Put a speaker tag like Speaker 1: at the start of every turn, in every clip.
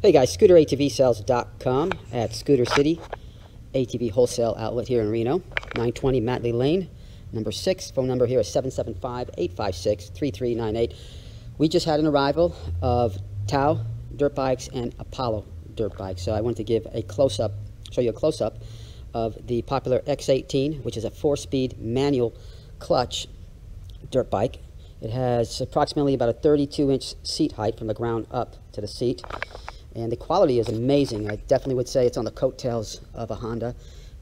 Speaker 1: Hey guys, ScooterATVSales.com at Scooter City ATV wholesale outlet here in Reno, 920 Matley Lane, number 6. Phone number here is 775-856-3398. We just had an arrival of Tao dirt bikes and Apollo dirt bikes. So I wanted to give a close-up, show you a close-up of the popular X18, which is a four-speed manual clutch dirt bike. It has approximately about a 32-inch seat height from the ground up to the seat. And the quality is amazing. I definitely would say it's on the coattails of a Honda.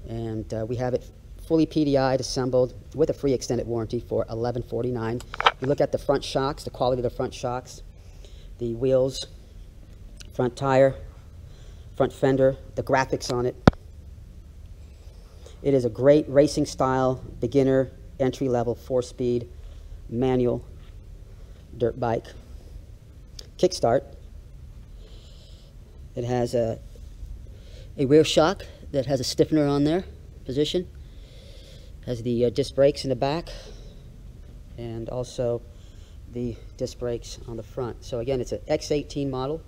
Speaker 1: And uh, we have it fully PDI'd, assembled with a free extended warranty for $1149. You look at the front shocks, the quality of the front shocks, the wheels, front tire, front fender, the graphics on it. It is a great racing style, beginner, entry level, four speed, manual dirt bike. Kickstart. It has a, a rear shock that has a stiffener on there, position. Has the uh, disc brakes in the back and also the disc brakes on the front. So again, it's an X18 model.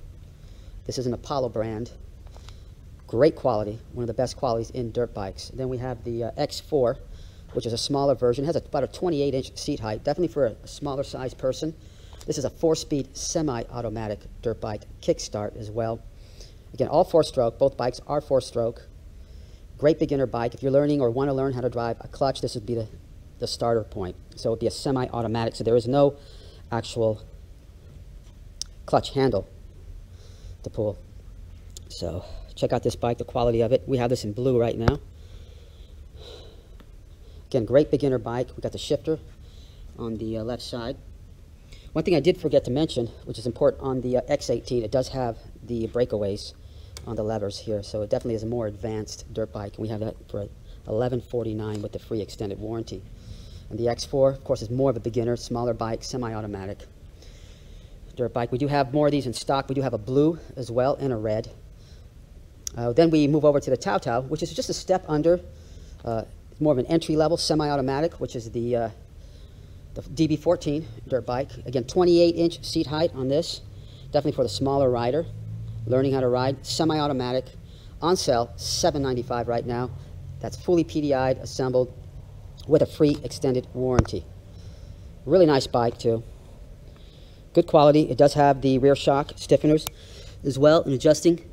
Speaker 1: This is an Apollo brand. Great quality, one of the best qualities in dirt bikes. Then we have the uh, X4, which is a smaller version. It has a, about a 28 inch seat height, definitely for a smaller sized person. This is a four speed semi automatic dirt bike kickstart as well. Again, all four stroke. Both bikes are four stroke. Great beginner bike. If you're learning or want to learn how to drive a clutch, this would be the, the starter point. So it would be a semi-automatic. So there is no actual clutch handle to pull. So check out this bike, the quality of it. We have this in blue right now. Again, great beginner bike. We got the shifter on the uh, left side. One thing I did forget to mention, which is important on the uh, X18, it does have the breakaways on the levers here, so it definitely is a more advanced dirt bike. We have that for 1149 with the free extended warranty. And the X4, of course, is more of a beginner, smaller bike, semi-automatic dirt bike. We do have more of these in stock. We do have a blue as well and a red. Uh, then we move over to the Tao Tao, which is just a step under. Uh, more of an entry-level semi-automatic, which is the uh, the DB14 dirt bike. Again, 28-inch seat height on this. Definitely for the smaller rider. Learning how to ride. Semi-automatic. On sale, 795 right now. That's fully PDI'd, assembled, with a free extended warranty. Really nice bike, too. Good quality. It does have the rear shock stiffeners as well in adjusting.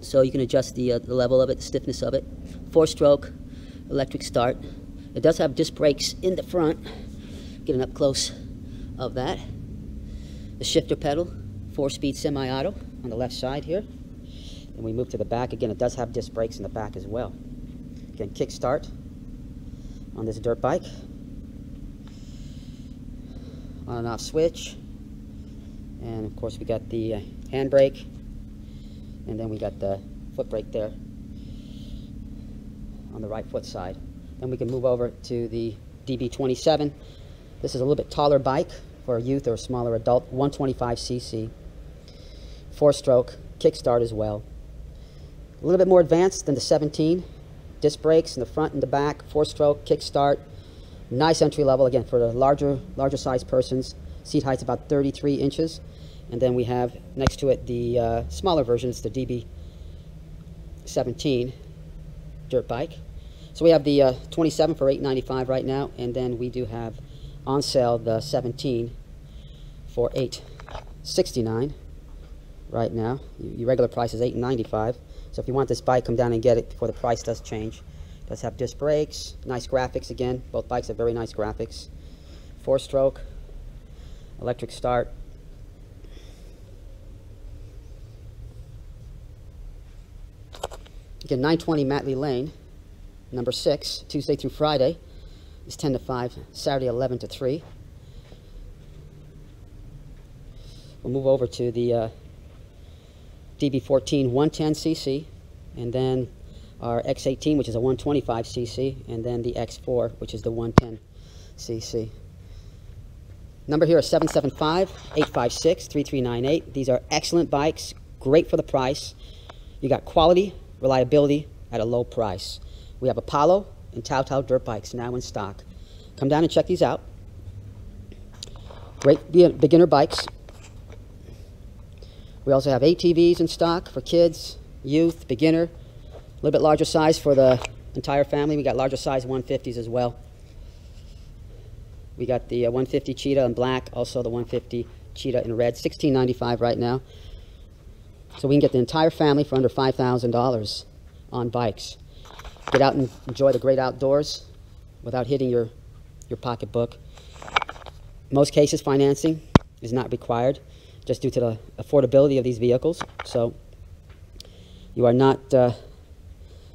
Speaker 1: So you can adjust the, uh, the level of it, the stiffness of it. Four-stroke electric start. It does have disc brakes in the front Getting up close of that. The shifter pedal, four-speed semi-auto on the left side here. And we move to the back. Again, it does have disc brakes in the back as well. Again, kick start on this dirt bike. On and off switch. And of course we got the uh, handbrake. And then we got the foot brake there on the right foot side. Then we can move over to the DB27 this is a little bit taller bike for a youth or a smaller adult, 125cc, four-stroke, kickstart as well. A little bit more advanced than the 17. Disc brakes in the front and the back, four-stroke, kickstart. Nice entry level, again, for the larger, larger size persons. Seat height's about 33 inches. And then we have next to it the uh, smaller version, it's the DB17 dirt bike. So we have the uh, 27 for 895 right now, and then we do have on sale the 17 for 869 right now. Your regular price is 895 So if you want this bike, come down and get it before the price does change. It does have disc brakes, nice graphics again. Both bikes have very nice graphics. Four-stroke, electric start. Again, 920 Matley Lane, number 6, Tuesday through Friday is 10 to 5, Saturday 11 to 3. We'll move over to the uh, DB14 110cc, and then our X18, which is a 125cc, and then the X4, which is the 110cc. Number here is 775-856-3398. These are excellent bikes, great for the price. You got quality, reliability at a low price. We have Apollo, and Tao Tao dirt bikes now in stock. Come down and check these out. Great beginner bikes. We also have ATVs in stock for kids, youth, beginner, a little bit larger size for the entire family. We got larger size 150s as well. We got the uh, 150 Cheetah in black, also the 150 Cheetah in red, 16.95 right now. So we can get the entire family for under $5,000 on bikes. Get out and enjoy the great outdoors without hitting your, your pocketbook. Most cases, financing is not required just due to the affordability of these vehicles. So you are not uh,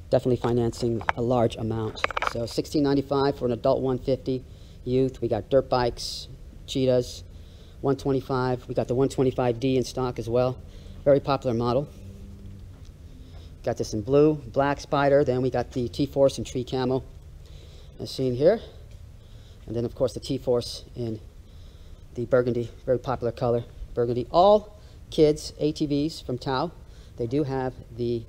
Speaker 1: definitely financing a large amount. So 16.95 for an adult 150 youth. We got dirt bikes, cheetahs, 125. We got the 125D in stock as well. Very popular model. Got this in blue, black spider. Then we got the T-Force in tree camo, as seen here. And then, of course, the T-Force in the burgundy, very popular color, burgundy. All kids ATVs from Tao. They do have the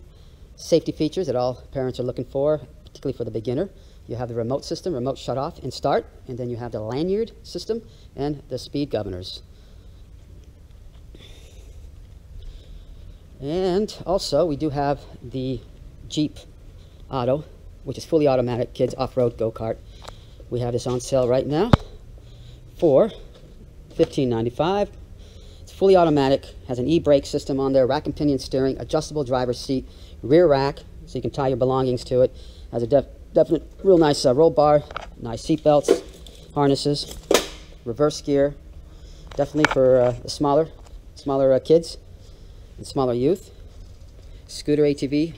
Speaker 1: safety features that all parents are looking for, particularly for the beginner. You have the remote system, remote shut off and start, and then you have the lanyard system and the speed governors. And also, we do have the Jeep Auto, which is fully automatic kids off-road go-kart. We have this on sale right now for $15.95. It's fully automatic, has an e-brake system on there, rack and pinion steering, adjustable driver's seat, rear rack, so you can tie your belongings to it. Has a def definite, real nice uh, roll bar, nice seat belts, harnesses, reverse gear. Definitely for uh, the smaller, smaller uh, kids and smaller youth. Scooter ATV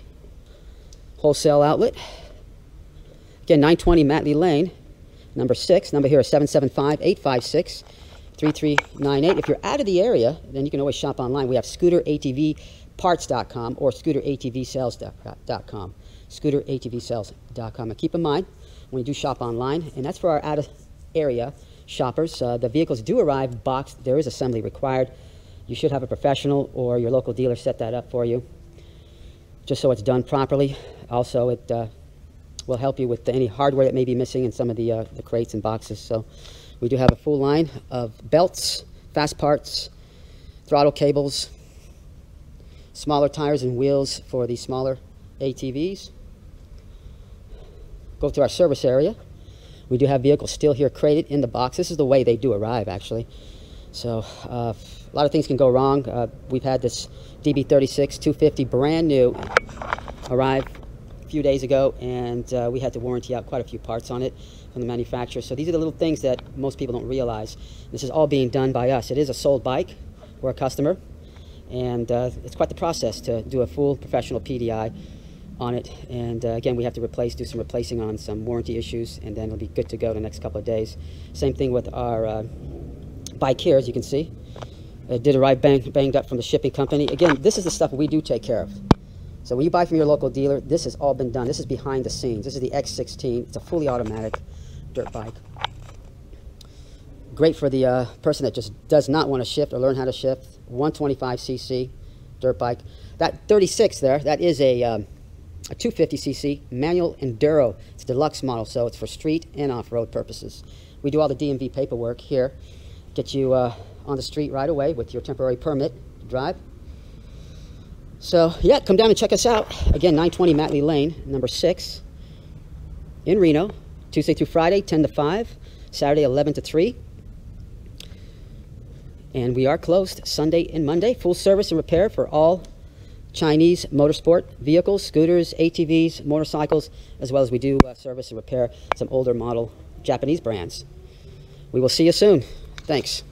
Speaker 1: wholesale outlet. Again, 920 Matley Lane, number six. Number here is 775 856 3398. If you're out of the area, then you can always shop online. We have scooteratv.parts.com or scooteratv.sales.com. Scooteratv.sales.com. And keep in mind, when you do shop online, and that's for our out of area shoppers, uh, the vehicles do arrive boxed. There is assembly required. You should have a professional or your local dealer set that up for you, just so it's done properly. Also, it uh, will help you with any hardware that may be missing in some of the, uh, the crates and boxes. So we do have a full line of belts, fast parts, throttle cables, smaller tires and wheels for the smaller ATVs. Go to our service area. We do have vehicles still here crated in the box. This is the way they do arrive, actually. So uh, a lot of things can go wrong. Uh, we've had this DB36 250 brand new arrive a few days ago, and uh, we had to warranty out quite a few parts on it from the manufacturer. So these are the little things that most people don't realize. This is all being done by us. It is a sold bike. We're a customer, and uh, it's quite the process to do a full professional PDI on it. And uh, again, we have to replace, do some replacing on some warranty issues, and then it'll be good to go the next couple of days. Same thing with our uh, bike here, as you can see. It did arrive bang, banged up from the shipping company. Again, this is the stuff we do take care of. So when you buy from your local dealer, this has all been done. This is behind the scenes. This is the X16. It's a fully automatic dirt bike. Great for the uh, person that just does not want to shift or learn how to shift. 125cc dirt bike. That 36 there, that is a, um, a 250cc manual enduro. It's a deluxe model, so it's for street and off-road purposes. We do all the DMV paperwork here. Get you uh, on the street right away with your temporary permit to drive. So, yeah, come down and check us out. Again, 920 Matley Lane, number 6, in Reno, Tuesday through Friday, 10 to 5, Saturday, 11 to 3. And we are closed Sunday and Monday. Full service and repair for all Chinese motorsport vehicles, scooters, ATVs, motorcycles, as well as we do uh, service and repair some older model Japanese brands. We will see you soon. Thanks.